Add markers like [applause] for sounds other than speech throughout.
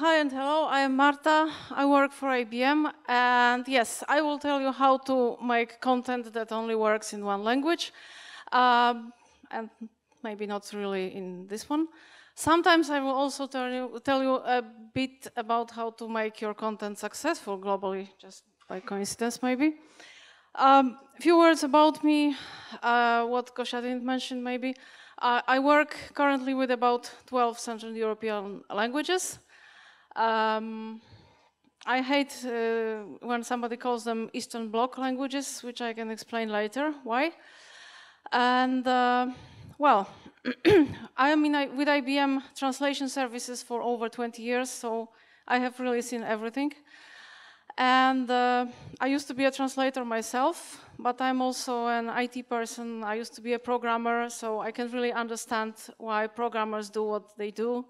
hi and hello, I am Marta. I work for IBM, and yes, I will tell you how to make content that only works in one language, um, and maybe not really in this one. Sometimes I will also tell you, tell you a bit about how to make your content successful globally, just by coincidence maybe. A um, few words about me, uh, what Gosia didn't mention maybe. Uh, I work currently with about 12 Central European languages. Um, I hate uh, when somebody calls them Eastern Bloc languages, which I can explain later why. And uh, well, [clears throat] I am in, with IBM translation services for over 20 years, so I have really seen everything. And uh, I used to be a translator myself, but I'm also an IT person. I used to be a programmer, so I can really understand why programmers do what they do.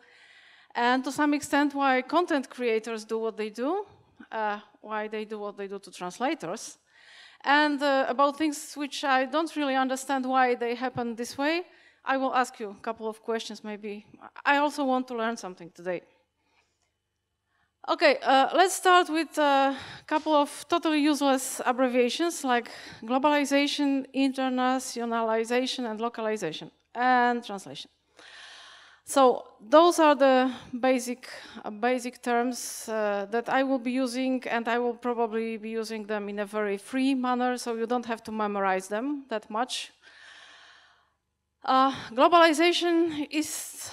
And to some extent, why content creators do what they do, uh, why they do what they do to translators. And uh, about things which I don't really understand why they happen this way, I will ask you a couple of questions maybe. I also want to learn something today. Okay, uh, let's start with a couple of totally useless abbreviations like globalization, internationalization, and localization, and translation. So those are the basic, uh, basic terms uh, that I will be using, and I will probably be using them in a very free manner, so you don't have to memorize them that much. Uh, globalization is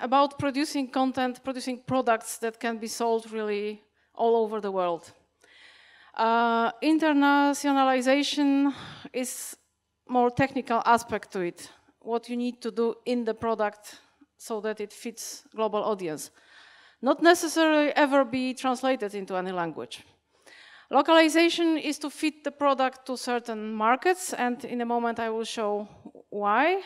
about producing content, producing products that can be sold really all over the world. Uh, internationalization is more technical aspect to it, what you need to do in the product so that it fits global audience. Not necessarily ever be translated into any language. Localization is to fit the product to certain markets, and in a moment I will show why.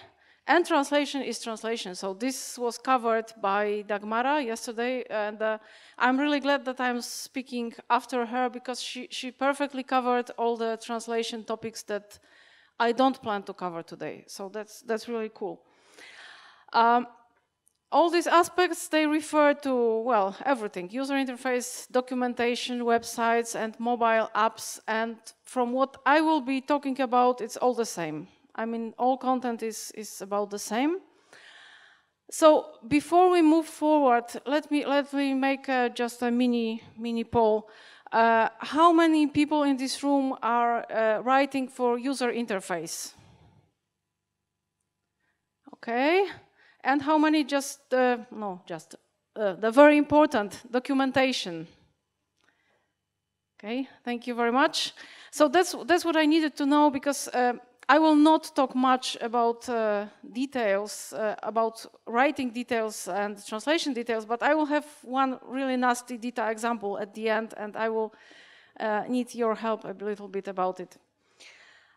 And translation is translation. So this was covered by Dagmara yesterday, and uh, I'm really glad that I'm speaking after her because she, she perfectly covered all the translation topics that I don't plan to cover today. So that's, that's really cool. Um, all these aspects, they refer to, well, everything. User interface, documentation, websites, and mobile apps. And from what I will be talking about, it's all the same. I mean, all content is, is about the same. So before we move forward, let me, let me make uh, just a mini, mini poll. Uh, how many people in this room are uh, writing for user interface? Okay. And how many just, uh, no, just uh, the very important documentation? Okay, thank you very much. So that's, that's what I needed to know because uh, I will not talk much about uh, details, uh, about writing details and translation details, but I will have one really nasty data example at the end, and I will uh, need your help a little bit about it.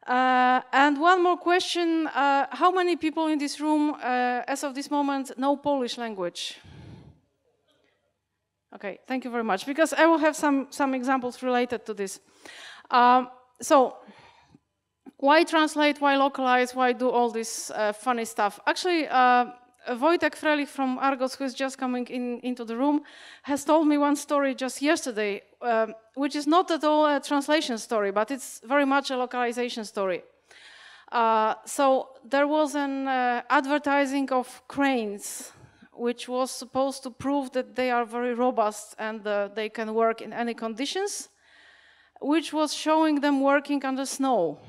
Uh, and one more question, uh, how many people in this room, uh, as of this moment, know Polish language? Okay, thank you very much, because I will have some, some examples related to this. Um, so, why translate, why localize, why do all this uh, funny stuff? Actually, uh, Wojtek Frelich from Argos, who is just coming in, into the room, has told me one story just yesterday, uh, which is not at all a translation story, but it's very much a localization story. Uh, so there was an uh, advertising of cranes, which was supposed to prove that they are very robust and uh, they can work in any conditions, which was showing them working under snow.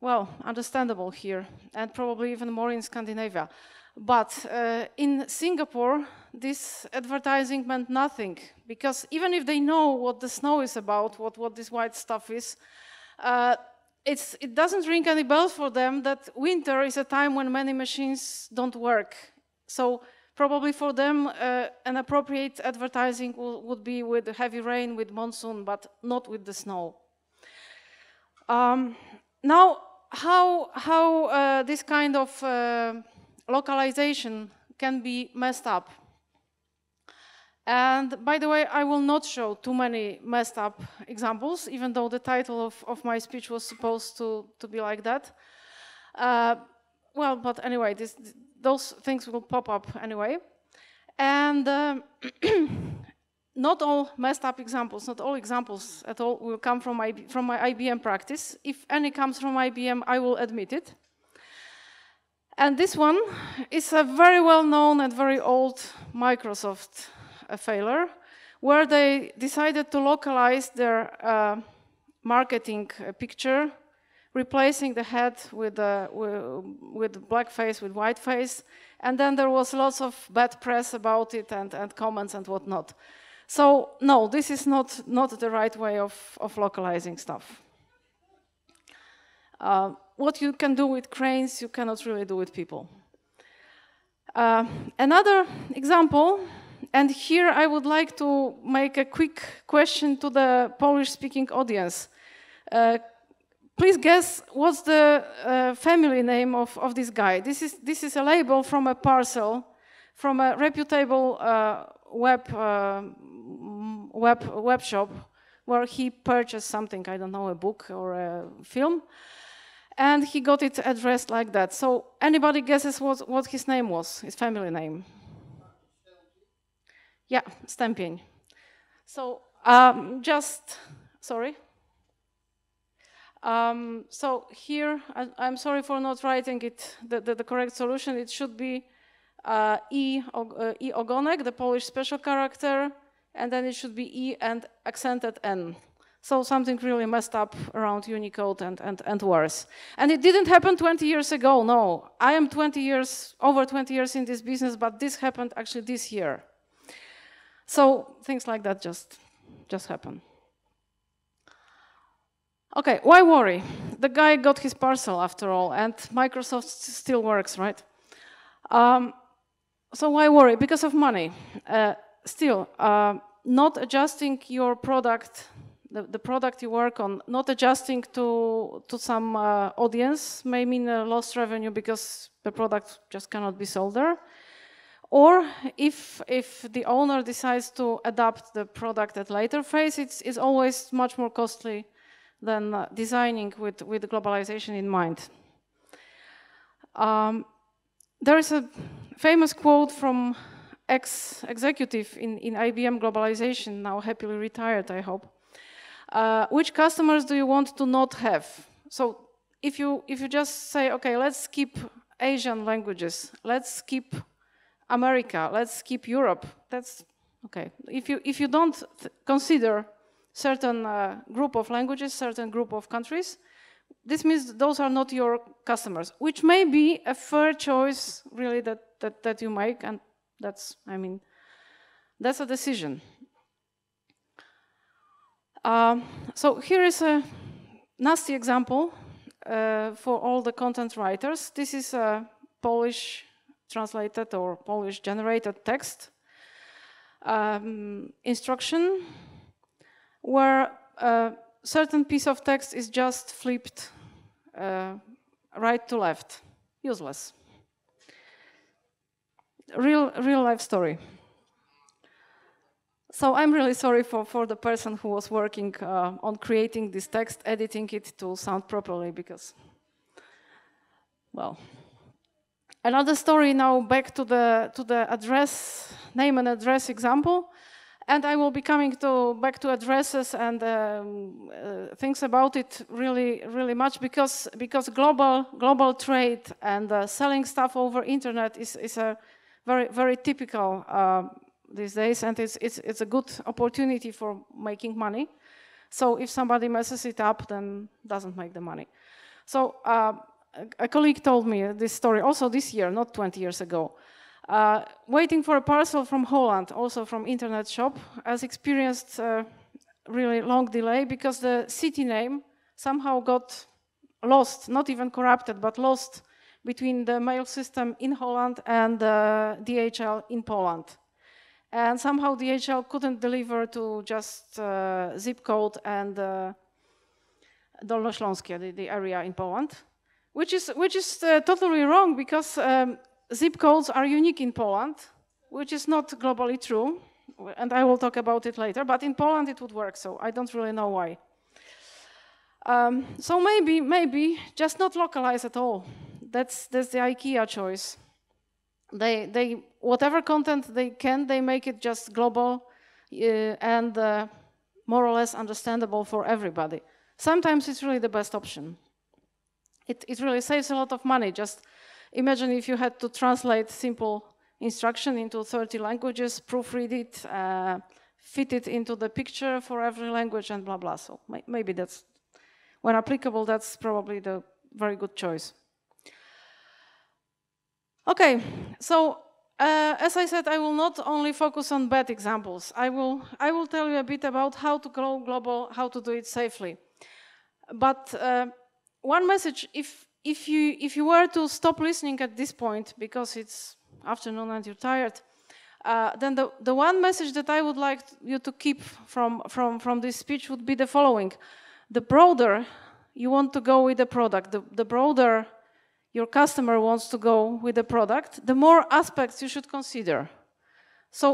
Well, understandable here, and probably even more in Scandinavia. But uh, in Singapore, this advertising meant nothing, because even if they know what the snow is about, what, what this white stuff is, uh, it doesn't ring any bells for them that winter is a time when many machines don't work. So probably for them, uh, an appropriate advertising would be with heavy rain, with monsoon, but not with the snow. Um, now, how, how uh, this kind of uh, localization can be messed up. And by the way, I will not show too many messed up examples, even though the title of, of my speech was supposed to, to be like that. Uh, well, but anyway, this, those things will pop up anyway. And uh, [clears throat] not all messed up examples, not all examples at all will come from, IB, from my IBM practice. If any comes from IBM, I will admit it. And this one is a very well-known and very old Microsoft uh, failure, where they decided to localize their uh, marketing uh, picture, replacing the head with, uh, with black face with white face, and then there was lots of bad press about it and, and comments and whatnot. So no, this is not, not the right way of, of localizing stuff. Uh, what you can do with cranes, you cannot really do with people. Uh, another example, and here I would like to make a quick question to the Polish-speaking audience. Uh, please guess what's the uh, family name of, of this guy. This is, this is a label from a parcel from a reputable uh, web, uh, web, web shop where he purchased something, I don't know, a book or a film and he got it addressed like that. So anybody guesses what, what his name was, his family name? Yeah, Stępień. So um, just, sorry. Um, so here, I, am sorry for not writing it, the, the, the, correct solution. It should be uh, E, uh, e ogonek, the Polish special character, and then it should be E and accented N. So something really messed up around Unicode and, and, and worse. And it didn't happen 20 years ago, no. I am 20 years, over 20 years in this business, but this happened actually this year. So things like that just, just happen. Okay, why worry? The guy got his parcel after all, and Microsoft still works, right? Um, so why worry? Because of money. Uh, still, uh, not adjusting your product the, the product you work on, not adjusting to, to some uh, audience may mean a lost revenue because the product just cannot be sold there. Or if, if the owner decides to adapt the product at later phase, it's, it's always much more costly than uh, designing with, with globalization in mind. Um, there is a famous quote from ex-executive in, in IBM globalization, now happily retired, I hope. Uh, which customers do you want to not have? So if you, if you just say, okay, let's skip Asian languages, let's skip America, let's skip Europe, that's okay. If you, if you don't consider certain uh, group of languages, certain group of countries, this means those are not your customers, which may be a fair choice really that, that, that you make, and that's, I mean, that's a decision. Um, so here is a nasty example uh, for all the content writers. This is a Polish translated or Polish generated text um, instruction where a certain piece of text is just flipped uh, right to left, useless. Real, real life story. So I'm really sorry for, for the person who was working uh, on creating this text, editing it to sound properly, because, well. Another story now back to the, to the address, name and address example. And I will be coming to back to addresses and um, uh, things about it really, really much because because global global trade and uh, selling stuff over internet is is a very very typical uh, these days, and it's, it's, it's a good opportunity for making money. So if somebody messes it up, then doesn't make the money. So uh, a colleague told me this story also this year, not 20 years ago. Uh, waiting for a parcel from Holland, also from internet shop, has experienced a really long delay because the city name somehow got lost, not even corrupted, but lost between the mail system in Holland and uh, DHL in Poland. And somehow DHL couldn't deliver to just uh, zip code and uh, Dolnośląskie, the, the, area in Poland, which is, which is uh, totally wrong because um, zip codes are unique in Poland, which is not globally true. And I will talk about it later, but in Poland it would work, so I don't really know why. Um, so maybe, maybe just not localize at all. That's, that's the IKEA choice. They, they, whatever content they can, they make it just global uh, and uh, more or less understandable for everybody. Sometimes it's really the best option. It, it really saves a lot of money. Just imagine if you had to translate simple instruction into 30 languages, proofread it, uh, fit it into the picture for every language and blah, blah. So maybe that's, when applicable, that's probably the very good choice. Okay, so uh, as I said, I will not only focus on bad examples. I will, I will tell you a bit about how to grow global, how to do it safely. But uh, one message, if, if, you, if you were to stop listening at this point because it's afternoon and you're tired, uh, then the, the one message that I would like you to keep from, from, from this speech would be the following. The broader you want to go with the product, the, the broader your customer wants to go with the product, the more aspects you should consider. So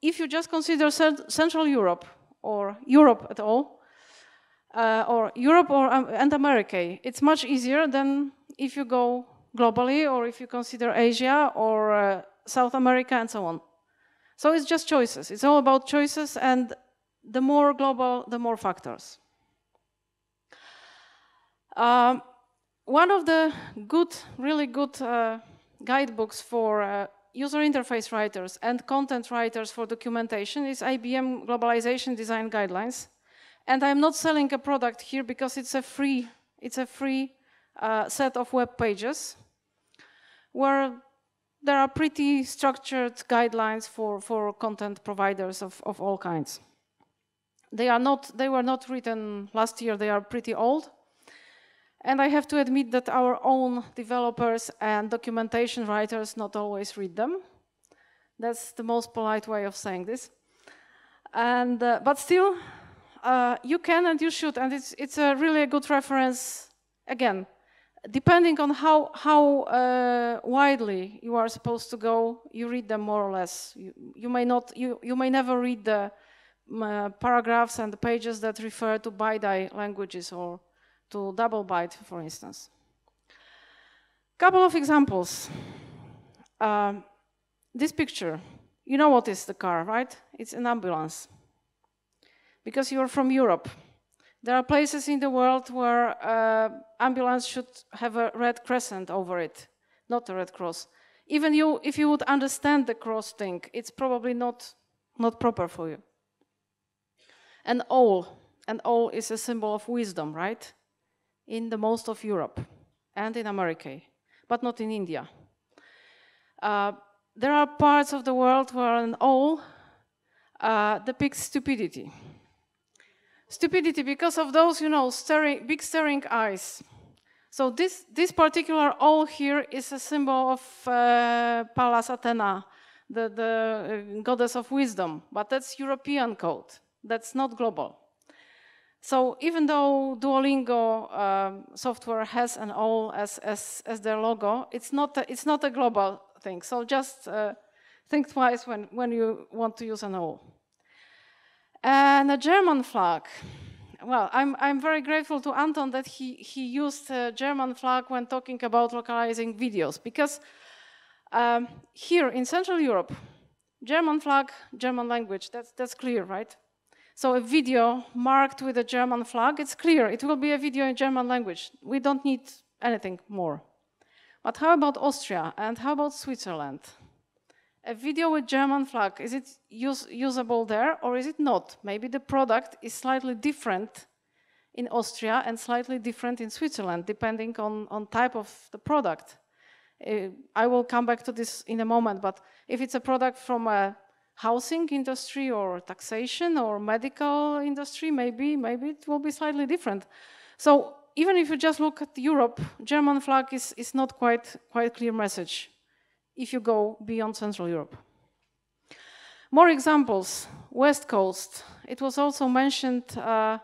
if you just consider Central Europe or Europe at all, uh, or Europe or um, and America, it's much easier than if you go globally or if you consider Asia or uh, South America and so on. So it's just choices. It's all about choices, and the more global, the more factors. Um, one of the good, really good uh, guidebooks for uh, user interface writers and content writers for documentation is IBM Globalization Design Guidelines. And I'm not selling a product here because it's a free, it's a free uh, set of web pages where there are pretty structured guidelines for, for content providers of, of all kinds. They, are not, they were not written last year, they are pretty old. And I have to admit that our own developers and documentation writers not always read them. That's the most polite way of saying this. And, uh, but still, uh, you can and you should, and it's, it's a really a good reference, again, depending on how, how uh, widely you are supposed to go, you read them more or less. You, you may not, you, you may never read the uh, paragraphs and the pages that refer to BiDi languages or to double byte, for instance. Couple of examples. Um, this picture, you know what is the car, right? It's an ambulance. Because you're from Europe. There are places in the world where uh, ambulance should have a red crescent over it, not a red cross. Even you, if you would understand the cross thing, it's probably not, not proper for you. And owl, and owl is a symbol of wisdom, right? In the most of Europe and in America, but not in India. Uh, there are parts of the world where an owl uh, depicts stupidity stupidity because of those, you know, staring, big staring eyes. So this, this particular owl here is a symbol of uh, Pallas Athena, the, the uh, goddess of wisdom, but that's European code. That's not global. So even though Duolingo um, software has an owl as, as, as their logo, it's not a, it's not a global thing. So just uh, think twice when, when you want to use an owl. And a German flag. Well, I'm, I'm very grateful to Anton that he, he used a German flag when talking about localizing videos, because um, here in Central Europe, German flag, German language, that's, that's clear, right? So a video marked with a German flag, it's clear, it will be a video in German language. We don't need anything more. But how about Austria and how about Switzerland? a video with German flag, is it use, usable there or is it not? Maybe the product is slightly different in Austria and slightly different in Switzerland, depending on, on type of the product. Uh, I will come back to this in a moment, but if it's a product from a housing industry or taxation or medical industry, maybe, maybe it will be slightly different. So even if you just look at Europe, German flag is, is not quite, quite clear message if you go beyond Central Europe. More examples, West Coast. It was also mentioned, uh,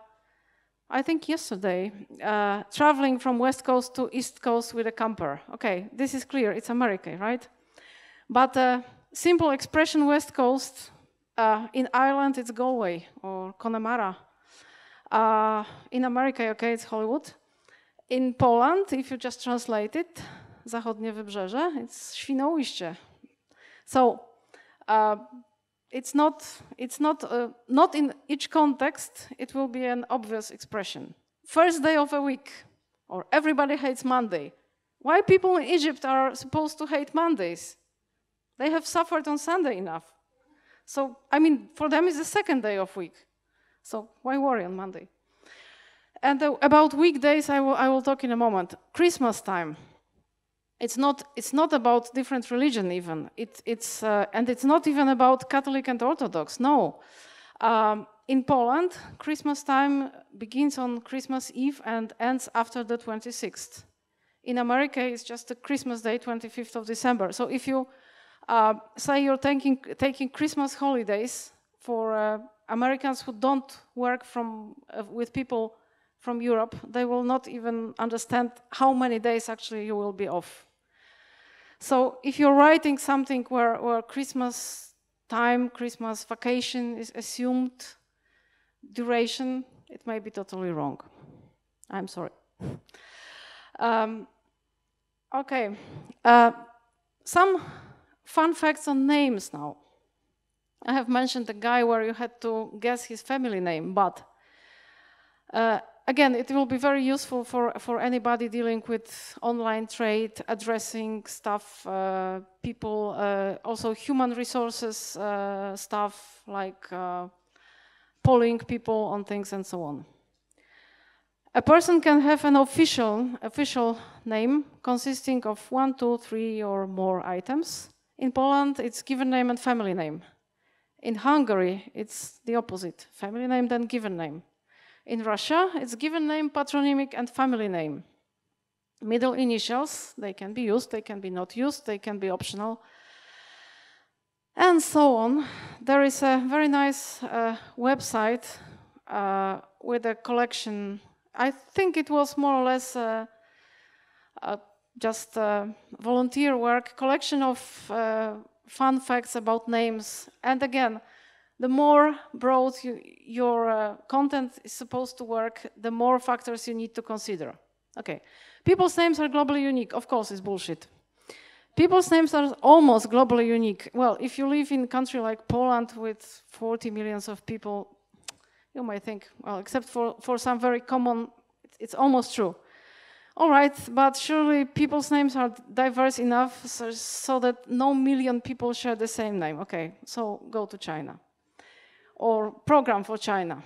I think yesterday, uh, traveling from West Coast to East Coast with a camper. Okay, this is clear, it's America, right? But uh, simple expression West Coast, uh, in Ireland it's Galway or Connemara. Uh, in America, okay, it's Hollywood. In Poland, if you just translate it, zachodnie wybrzeże, it's Świnoujście. So uh, it's not, it's not, uh, not in each context, it will be an obvious expression. First day of a week, or everybody hates Monday. Why people in Egypt are supposed to hate Mondays? They have suffered on Sunday enough. So, I mean, for them it's the second day of week. So why worry on Monday? And uh, about weekdays, I will, I will talk in a moment. Christmas time. It's not, it's not about different religion even. It, it's, uh, and it's not even about Catholic and Orthodox, no. Um, in Poland, Christmas time begins on Christmas Eve and ends after the 26th. In America, it's just the Christmas Day, 25th of December. So if you uh, say you're taking, taking Christmas holidays for uh, Americans who don't work from, uh, with people from Europe, they will not even understand how many days actually you will be off. So if you're writing something where, where Christmas time, Christmas vacation is assumed duration, it may be totally wrong. I'm sorry. [laughs] Um, okay, uh, some fun facts on names now. I have mentioned the guy where you had to guess his family name, but uh, again, it will be very useful for, for anybody dealing with online trade, addressing stuff, uh, people, uh, also human resources uh, stuff like uh, polling people on things and so on. A person can have an official, official name consisting of one, two, three or more items. In Poland, it's given name and family name. In Hungary, it's the opposite, family name then given name. In Russia, it's given name, patronymic, and family name. Middle initials, they can be used, they can be not used, they can be optional, and so on. There is a very nice uh, website uh, with a collection. I think it was more or less uh, uh just uh, volunteer work, collection of uh, fun facts about names. And again, the more broad you, your uh, content is supposed to work, the more factors you need to consider. Okay, people's names are globally unique. Of course, it's bullshit. People's names are almost globally unique. Well, if you live in a country like Poland with 40 millions of people, you might think, well, except for, for some very common, it's almost true. All right, but surely people's names are diverse enough so, so that no million people share the same name. Okay, so go to China or program for China.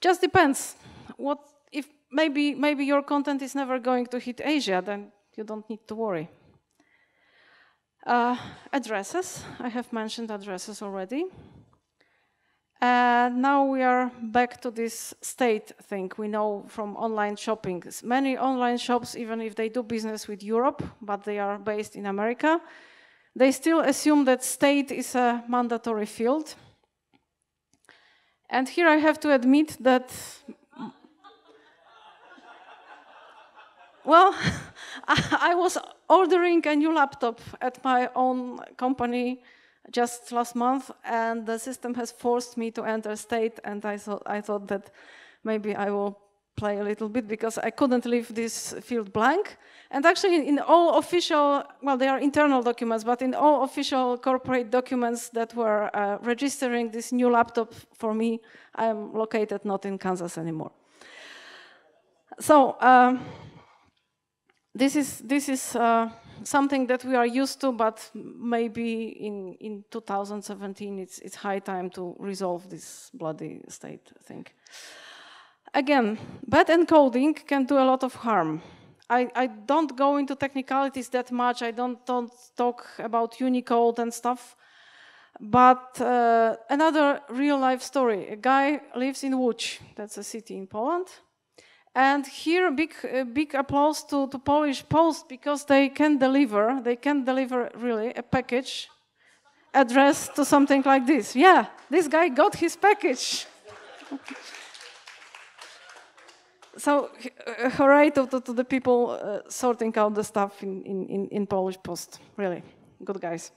Just depends. What if maybe maybe your content is never going to hit Asia, then you don't need to worry. Uh, addresses, I have mentioned addresses already. And now we are back to this state thing we know from online shopping. Many online shops, even if they do business with Europe, but they are based in America, they still assume that state is a mandatory field. And here I have to admit that, well, [laughs] I was ordering a new laptop at my own company just last month, and the system has forced me to enter state, and I thought, I thought that maybe I will play a little bit because I couldn't leave this field blank. And actually, in all official, well, they are internal documents, but in all official corporate documents that were uh, registering this new laptop for me, I am located not in Kansas anymore. So um, this is this is uh, something that we are used to, but maybe in in 2017 it's it's high time to resolve this bloody state thing. Again, bad encoding can do a lot of harm. I, I, don't go into technicalities that much. I don't, don't talk about Unicode and stuff. But uh, another real life story. A guy lives in Łódź, that's a city in Poland. And here, big, uh, big applause to, to Polish Post because they can deliver, they can deliver really a package addressed to something like this. Yeah, this guy got his package. so uh, hooray to, to, to, the people uh, sorting out the stuff in, in, in Polish Post. Really, good guys.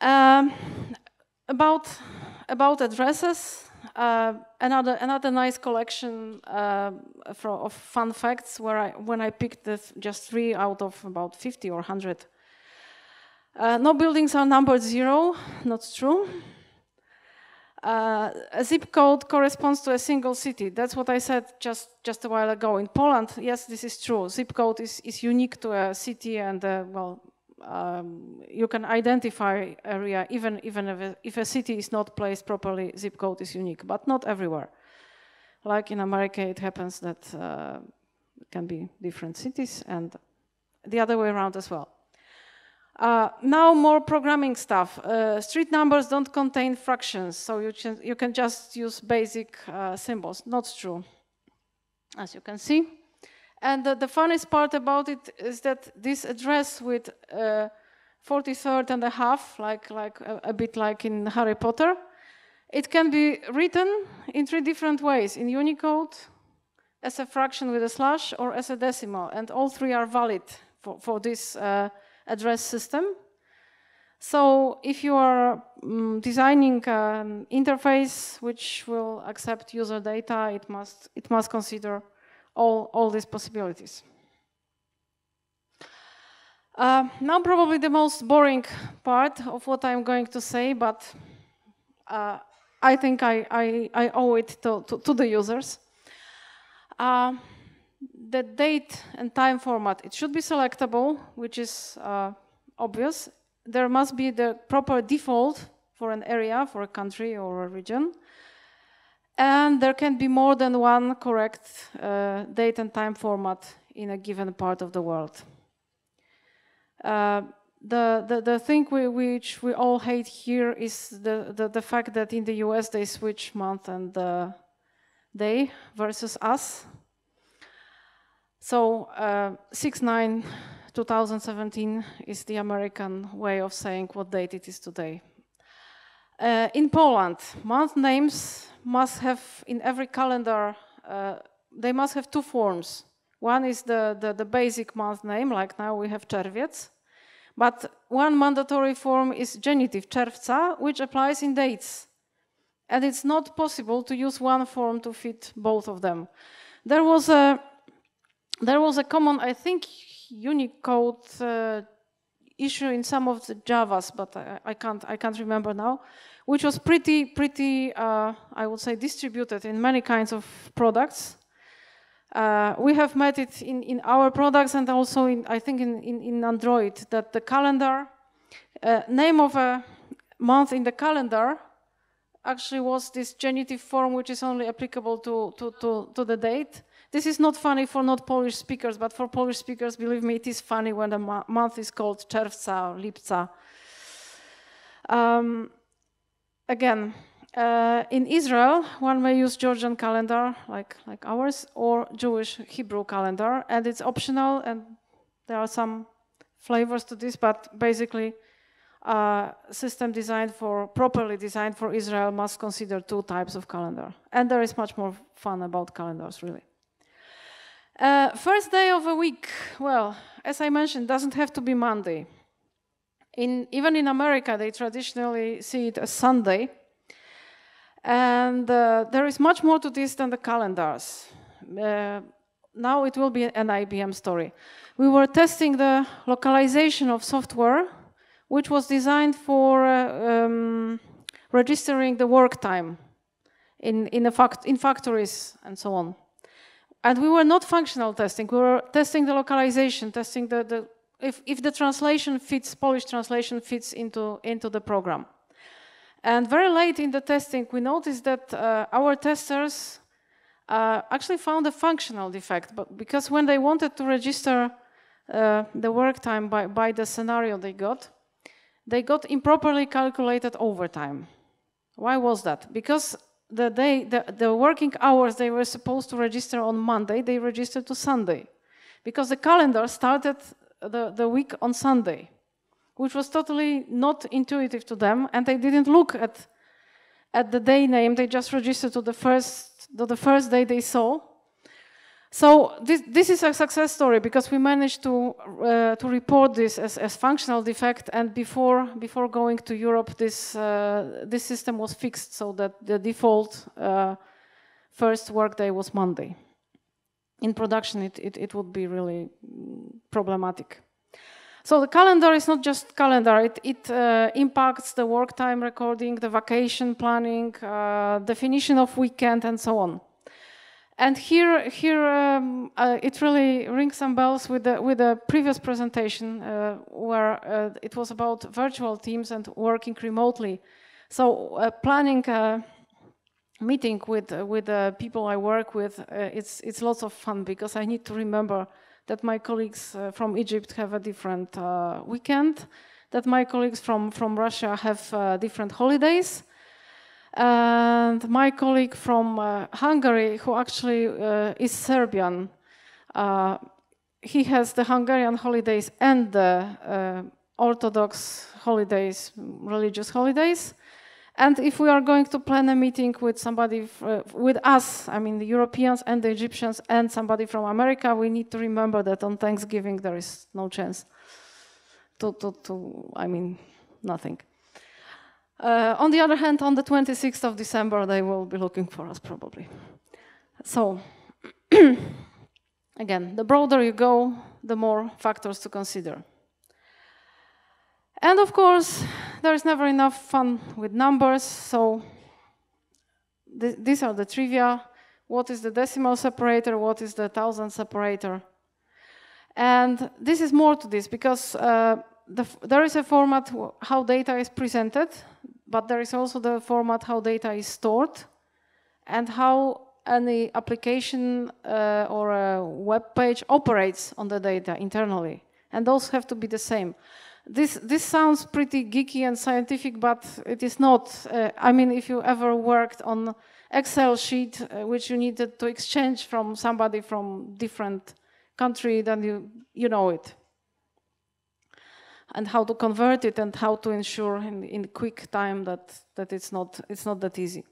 Um, about, about addresses, uh, another another nice collection uh, for, of fun facts where I when I picked just three out of about 50 or 100. Uh, no buildings are numbered zero, not true. Uh, a zip code corresponds to a single city. That's what I said just, just a while ago. In Poland, yes, this is true. Zip code is, is unique to a city and, uh, well, um, you can identify area even, even if a, if a city is not placed properly, zip code is unique, but not everywhere. Like in America, it happens that uh, it can be different cities and the other way around as well. Uh, now more programming stuff. Uh, street numbers don't contain fractions, so you can, you can just use basic uh, symbols. Not true, as you can see. And the, the funniest part about it is that this address with 43rd uh, and a half, like, like a, a bit like in Harry Potter, it can be written in three different ways, in Unicode, as a fraction with a slash, or as a decimal, and all three are valid for, for this uh, address system. So if you are um, designing an interface which will accept user data, it must, it must consider all, all these possibilities. Uh, now probably the most boring part of what I'm going to say, but uh, I think I, I, I, owe it to, to, to the users. Uh, the date and time format, it should be selectable, which is uh, obvious. There must be the proper default for an area, for a country or a region. And there can be more than one correct uh, date and time format in a given part of the world. Uh, the, the, the thing we, which we all hate here is the, the, the, fact that in the US they switch month and uh, day versus us. So uh, 6-9 2017 is the American way of saying what date it is today. Uh, in Poland, month names must have in every calendar, uh, they must have two forms. One is the, the, the, basic month name, like now we have czerwiec. But one mandatory form is genitive, czerwca, which applies in dates. And it's not possible to use one form to fit both of them. There was a there was a common, I think, Unicode uh, issue in some of the Javas, but I, I, can't, I can't remember now, which was pretty, pretty, uh, I would say, distributed in many kinds of products. Uh, we have met it in, in our products and also, in, I think, in, in, in Android, that the calendar, uh, name of a month in the calendar actually was this genitive form, which is only applicable to, to, to, to the date. This is not funny for not Polish speakers, but for Polish speakers, believe me, it is funny when the month is called czerwca or lipca. Um, again, uh, in Israel, one may use Georgian calendar, like, like ours, or Jewish Hebrew calendar, and it's optional, and there are some flavors to this, but basically, uh, system designed for, properly designed for Israel must consider two types of calendar. And there is much more fun about calendars, really. Uh, first day of a week, well, as I mentioned, doesn't have to be Monday. In, even in America, they traditionally see it as Sunday. And uh, there is much more to this than the calendars. Uh, now it will be an IBM story. We were testing the localization of software, which was designed for uh, um, registering the work time in, in, fact, in factories and so on. And we were not functional testing, we were testing the localization, testing the, the if, if the translation fits, Polish translation fits into, into the program. And very late in the testing, we noticed that uh, our testers uh, actually found a functional defect, but because when they wanted to register uh, the work time by, by the scenario they got, they got improperly calculated overtime. Why was that? Because the day, the, the working hours they were supposed to register on Monday, they registered to Sunday. Because the calendar started the, the week on Sunday, which was totally not intuitive to them, and they didn't look at, at the day name, they just registered to the first, to the first day they saw. So this, this is a success story because we managed to, uh, to report this as, as functional defect and before, before going to Europe this, uh, this system was fixed so that the default uh, first workday was Monday. In production it, it, it would be really problematic. So the calendar is not just calendar, it, it uh, impacts the work time recording, the vacation planning, uh, definition of weekend and so on. And here, here um, uh, it really rings some bells with the, with the previous presentation uh, where uh, it was about virtual teams and working remotely. So uh, planning meeting with, with the people I work with, uh, it's, it's lots of fun because I need to remember that my colleagues uh, from Egypt have a different weekend, that my colleagues from, from Russia have different holidays, and my colleague from uh, Hungary, who actually uh, is Serbian, uh, he has the Hungarian holidays and the uh, Orthodox holidays, religious holidays. And if we are going to plan a meeting with somebody, uh, with us, I mean the Europeans and the Egyptians and somebody from America, we need to remember that on Thanksgiving there is no chance to, to, to I mean, nothing. Uh, on the other hand, on the 26th of December, they will be looking for us probably. So, [clears throat] again, the broader you go, the more factors to consider. And of course, there is never enough fun with numbers, so th these are the trivia. What is the decimal separator? What is the thousand separator? And this is more to this because uh, the, there is a format how data is presented, but there is also the format how data is stored and how any application uh, or a web page operates on the data internally. And those have to be the same. This, this sounds pretty geeky and scientific, but it is not. Uh, I mean, if you ever worked on Excel sheet, uh, which you needed to exchange from somebody from different country, then you, you know it and how to convert it and how to ensure in, in quick time that, that it's, not, it's not that easy.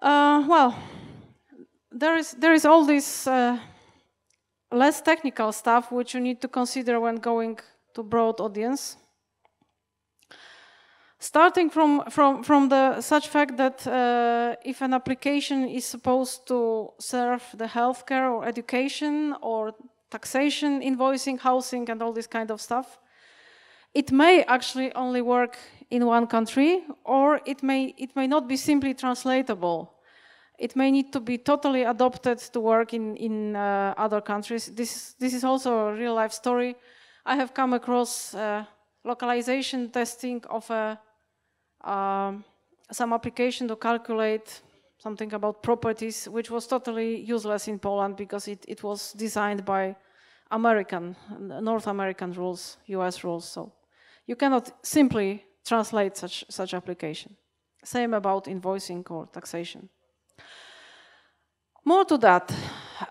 Uh, well, there is, there is all this uh, less technical stuff which you need to consider when going to broad audience. Starting from, from, from the such fact that uh, if an application is supposed to serve the healthcare or education or taxation, invoicing, housing, and all this kind of stuff. It may actually only work in one country, or it may, it may not be simply translatable. It may need to be totally adopted to work in, in uh, other countries. This, this is also a real life story. I have come across uh, localization testing of a, uh, some application to calculate something about properties, which was totally useless in Poland because it, it was designed by American, North American rules, US rules. So you cannot simply translate such, such application. Same about invoicing or taxation. More to that,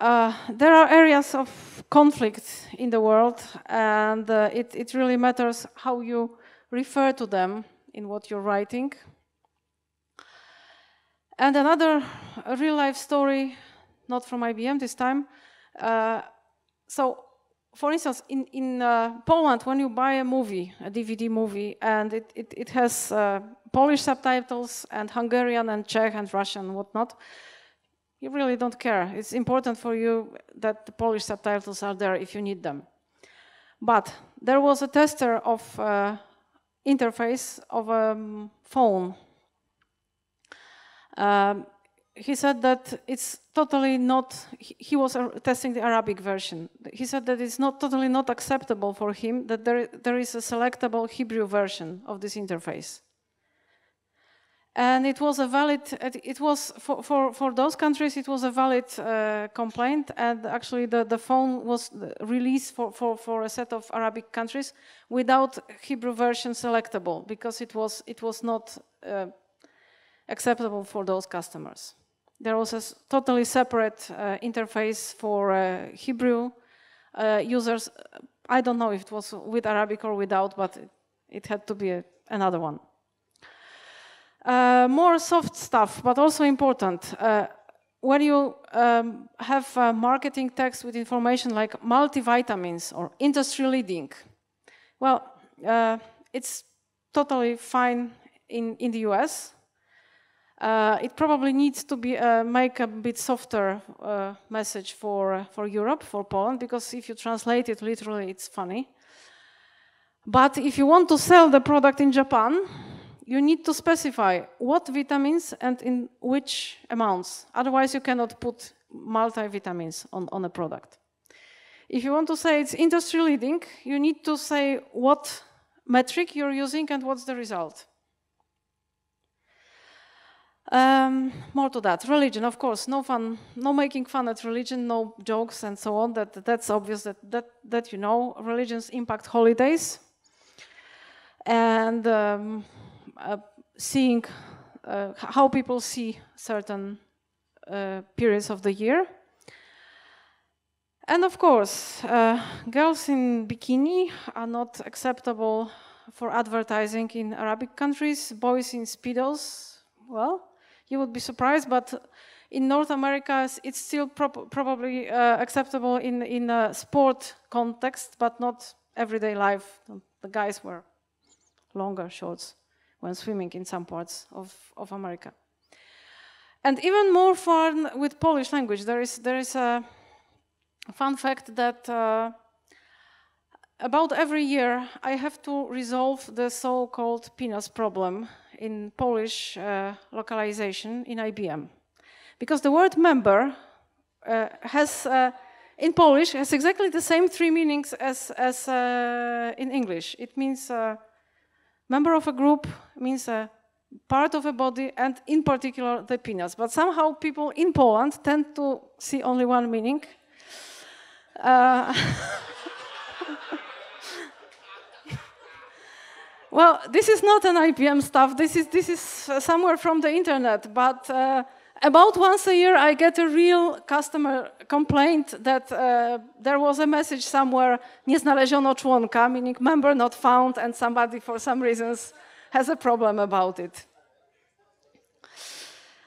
uh, there are areas of conflict in the world, and uh, it, it really matters how you refer to them in what you're writing. And another real life story, not from IBM this time. Uh, so for instance, in, in uh, Poland, when you buy a movie, a DVD movie, and it, it, it has uh, Polish subtitles and Hungarian and Czech and Russian and whatnot, you really don't care. It's important for you that the Polish subtitles are there if you need them. But there was a tester of uh, interface of a phone. Um, he said that it's totally not, he was testing the Arabic version. He said that it's not totally not acceptable for him that there, there is a selectable Hebrew version of this interface. And it was a valid, it was, for, for, for those countries, it was a valid uh, complaint. And actually the, the phone was released for, for, for a set of Arabic countries without Hebrew version selectable because it was, it was not uh, acceptable for those customers. There was a totally separate uh, interface for uh, Hebrew uh, users. I don't know if it was with Arabic or without, but it, it had to be a, another one. Uh, more soft stuff, but also important. Uh, when you um, have marketing text with information like multivitamins or industry leading, well, uh, it's totally fine in, in the US. Uh, it probably needs to be uh, make a bit softer uh, message for for Europe, for Poland, because if you translate it literally, it's funny. But if you want to sell the product in Japan, you need to specify what vitamins and in which amounts. Otherwise, you cannot put multivitamins on, on a product. If you want to say it's industry leading, you need to say what metric you're using and what's the result. Um, more to that. Religion, of course, no fun, no making fun at religion, no jokes and so on. That that's obvious. That that that you know, religions impact holidays, and um, seeing uh, how people see certain uh, periods of the year. And of course, uh, girls in bikini are not acceptable for advertising in Arabic countries. Boys in speedos, well, you would be surprised, but in North America, it's still pro probably uh, acceptable in in a sport context, but not everyday life. The guys wear longer shorts when swimming in some parts of, of America. And even more fun with Polish language. There is there is a fun fact that uh, about every year I have to resolve the so-called penis problem in Polish uh, localization in IBM. Because the word member uh, has, uh, in Polish, has exactly the same three meanings as, as uh, in English. It means uh, member of a group, means a part of a body, and in particular the penis. But somehow people in Poland tend to see only one meaning, uh, [laughs] well, this is not an IBM stuff. This is this is somewhere from the internet. But uh, about once a year, I get a real customer complaint that uh, there was a message somewhere "nie znaleziono członka," meaning member not found, and somebody for some reasons has a problem about it.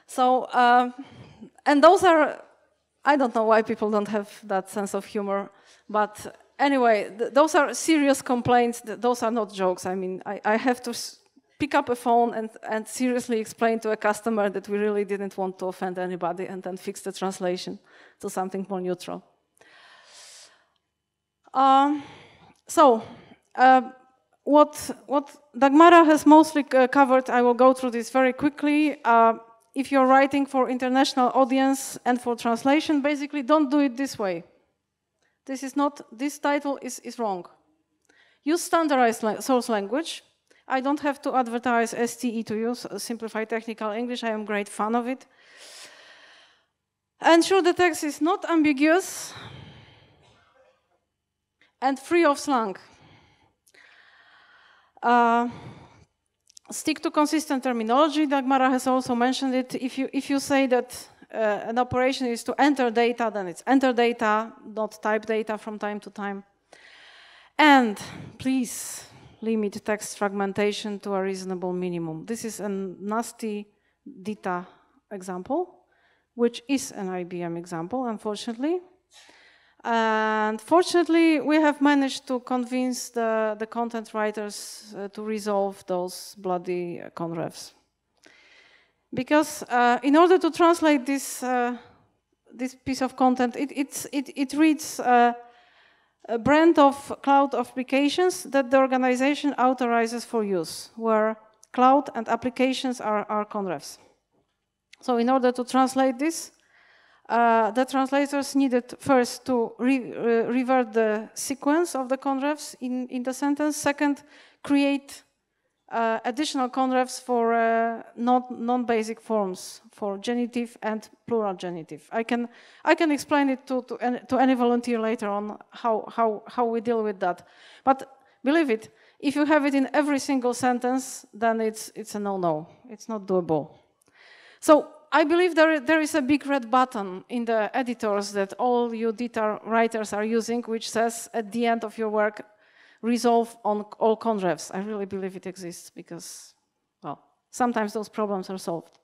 So, uh, and those are I don't know why people don't have that sense of humor, but anyway, th those are serious complaints. Those are not jokes. I mean, I, I have to pick up a phone and, and seriously explain to a customer that we really didn't want to offend anybody and then fix the translation to something more neutral. Um, so, uh, what, what Dagmara has mostly uh, covered, I will go through this very quickly. Uh, if you're writing for international audience and for translation, basically don't do it this way. This is not, this title is, is wrong. Use standardized la source language. I don't have to advertise STE to use simplified technical English. I am great fan of it. Ensure the text is not ambiguous and free of slang. Uh, stick to consistent terminology. Dagmara has also mentioned it. If you, if you say that uh, an operation is to enter data, then it's enter data, not type data from time to time. And please limit text fragmentation to a reasonable minimum. This is a nasty data example, which is an IBM example, unfortunately. And fortunately, we have managed to convince the, the content writers uh, to resolve those bloody uh, conrefs. Because uh, in order to translate this, uh, this piece of content, it, it, it reads uh, a brand of cloud applications that the organization authorizes for use, where cloud and applications are, are conrefs. So in order to translate this, uh, the translators needed first to re uh, revert the sequence of the conrefs in, in the sentence. Second, create uh, additional conrefs for uh, non-basic forms for genitive and plural genitive. I can, I can explain it to, to, any, to any volunteer later on how, how, how we deal with that. But believe it, if you have it in every single sentence, then it's, it's a no-no. It's not doable. So I believe there, there is a big red button in the editors that all you data writers are using, which says at the end of your work, resolve on all conrefs. I really believe it exists because, well, sometimes those problems are solved.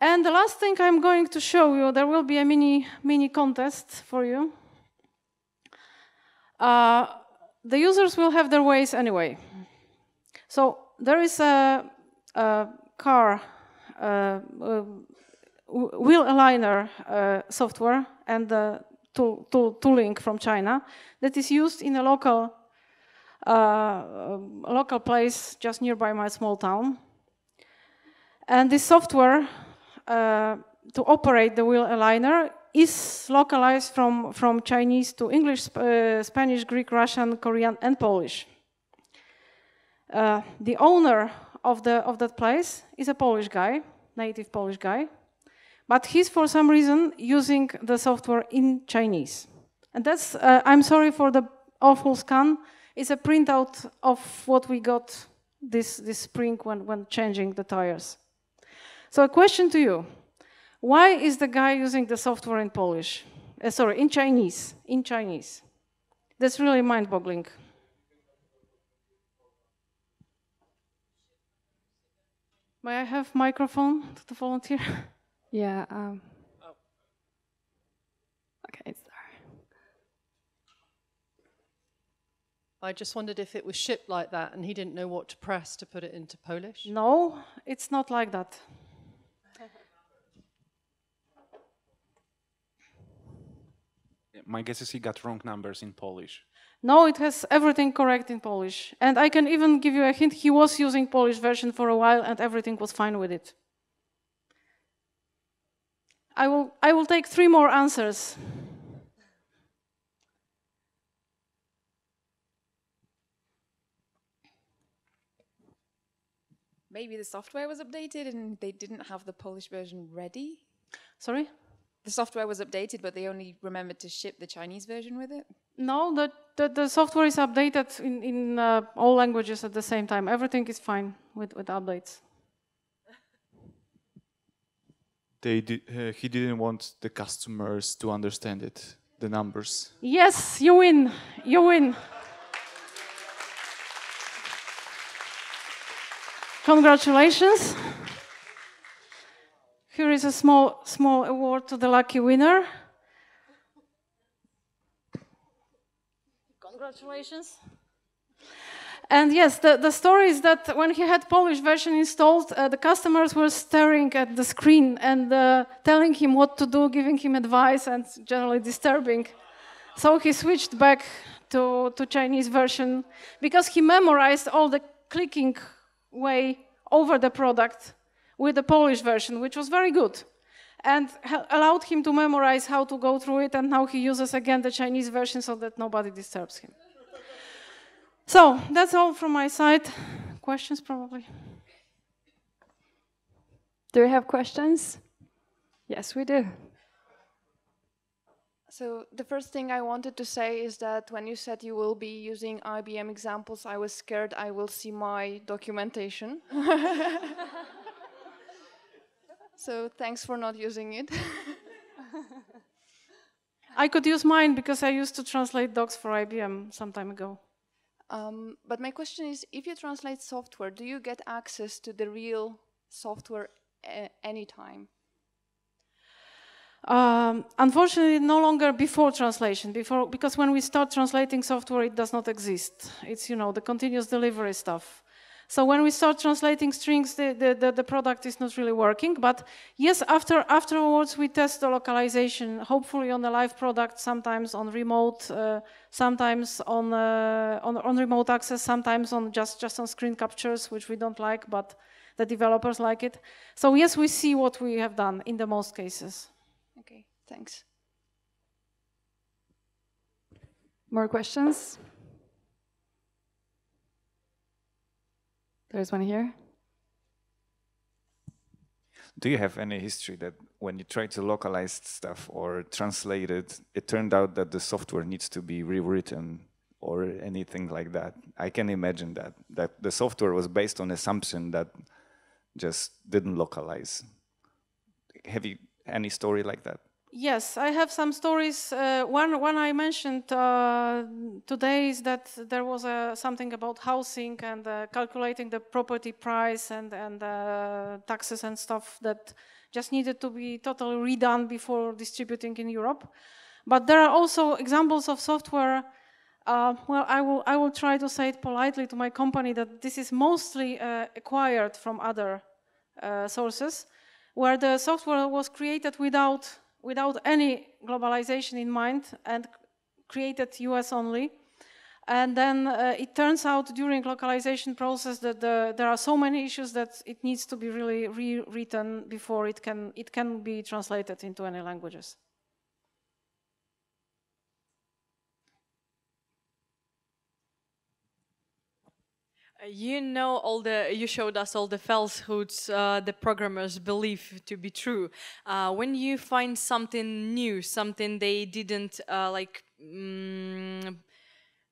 And the last thing I'm going to show you, there will be a mini, mini contest for you. Uh, the users will have their ways anyway. So there is a, a car uh, uh, wheel aligner uh, software and the tool, tool, tooling from China that is used in a local uh, local place just nearby my small town. And this software uh, to operate the wheel aligner is localized from, from Chinese to English, uh, Spanish, Greek, Russian, Korean, and Polish. Uh, the owner of, the, of that place is a Polish guy, native Polish guy, but he's for some reason using the software in Chinese. And that's, uh, I'm sorry for the awful scan, it's a printout of what we got this, this spring when, when changing the tires. So a question to you. Why is the guy using the software in Polish? Uh, sorry, in Chinese, in Chinese. That's really mind-boggling. May I have microphone to the volunteer? [laughs] Yeah. Um, oh. Okay, it's there. I just wondered if it was shipped like that and he didn't know what to press to put it into Polish. No, it's not like that. My guess is he got wrong numbers in Polish. No, it has everything correct in Polish. And I can even give you a hint, he was using Polish version for a while and everything was fine with it. I will, I will take three more answers. Maybe the software was updated and they didn't have the Polish version ready? Sorry? The software was updated, but they only remembered to ship the Chinese version with it? No, the, the, the software is updated in, in uh, all languages at the same time. Everything is fine with, with updates. They did, uh, he didn't want the customers to understand it, the numbers. Yes, you win. You win. Congratulations. Here is a small, small award to the lucky winner. Congratulations. And yes, the, the story is that when he had Polish version installed, uh, the customers were staring at the screen and uh, telling him what to do, giving him advice, and generally disturbing. So he switched back to, to Chinese version because he memorized all the clicking way over the product with the Polish version, which was very good, and allowed him to memorize how to go through it, and now he uses again the Chinese version so that nobody disturbs him. So that's all from my side. Questions, probably? Do we have questions? Yes, we do. So the first thing I wanted to say is that when you said you will be using IBM examples, I was scared I will see my documentation. [laughs] so thanks for not using it. [laughs] I could use mine because I used to translate docs for IBM some time ago. Um, but my question is, if you translate software, do you get access to the real software anytime? Um, unfortunately, no longer before translation, before because when we start translating software, it does not exist. It's you know the continuous delivery stuff. So when we start translating strings, the, the, the, the, product is not really working. But yes, after afterwards we test the localization, hopefully on the live product, sometimes on remote, uh, sometimes on, uh, on, on remote access, sometimes on just just on screen captures, which we don't like, but the developers like it. So yes, we see what we have done in the most cases. Okay, thanks. More questions? There's one here. Do you have any history that when you try to localize stuff or translate it, it turned out that the software needs to be rewritten or anything like that? I can imagine that, that the software was based on assumption that just didn't localize. Have you any story like that? Yes, I have some stories. Uh, one, one I mentioned uh, today is that there was uh, something about housing and uh, calculating the property price and, and uh, taxes and stuff that just needed to be totally redone before distributing in Europe. But there are also examples of software. Uh, well, I will, I will try to say it politely to my company that this is mostly acquired from other sources, where the software was created without without any globalization in mind and created US only. And then uh, it turns out during localization process that the, there are so many issues that it needs to be really rewritten before it can, it can be translated into any languages. You know all the you showed us all the falsehoods uh, the programmers believe to be true. Uh, when you find something new something they didn't uh, like mm,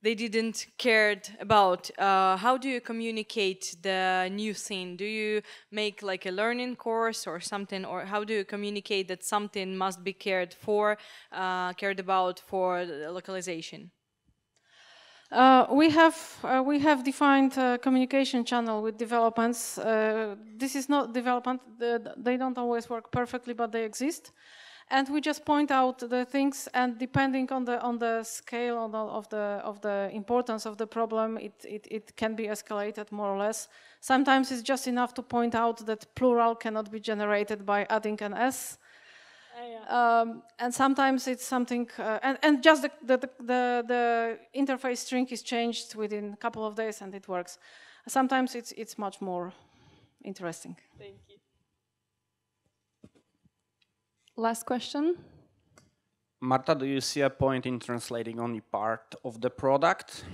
they didn't cared about uh, how do you communicate the new thing? Do you make like a learning course or something or how do you communicate that something must be cared for uh, cared about for localization uh, we have uh, we have defined a communication channel with developments. Uh, this is not development; they don't always work perfectly, but they exist. And we just point out the things, and depending on the on the scale the, of the of the importance of the problem, it, it it can be escalated more or less. Sometimes it's just enough to point out that plural cannot be generated by adding an s um, and sometimes it's something, uh, and, and just the, the, the, the, interface string is changed within a couple of days and it works. Sometimes it's, it's much more interesting. Thank you. Last question. Marta, do you see a point in translating only part of the product?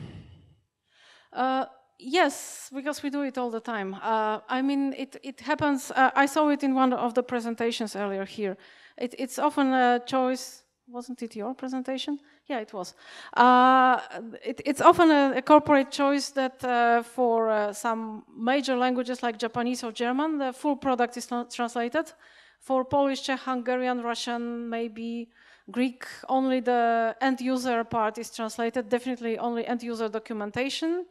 Uh, yes, because we do it all the time. Uh, I mean, it, it happens, uh, I saw it in one of the presentations earlier here. It, it's often a choice. Wasn't it your presentation? Yeah, it was. Uh, it, it's often a, a, corporate choice that uh, for uh, some major languages like Japanese or German, the full product is not translated. For Polish, Czech, Hungarian, Russian, maybe Greek, only the end user part is translated, definitely only end user documentation.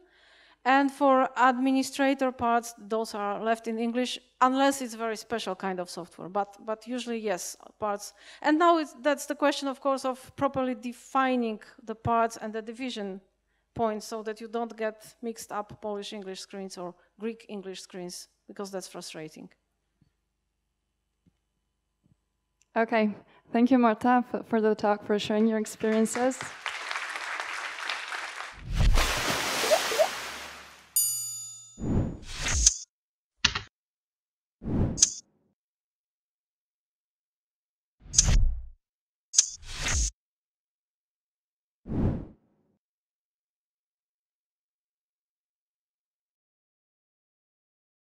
And for administrator parts, those are left in English, unless it's very special kind of software. But, but usually, yes, parts. And now that's the question, of course, of properly defining the parts and the division points so that you don't get mixed up Polish English screens or Greek English screens, because that's frustrating. Okay, thank you, Marta, for the talk, for sharing your experiences.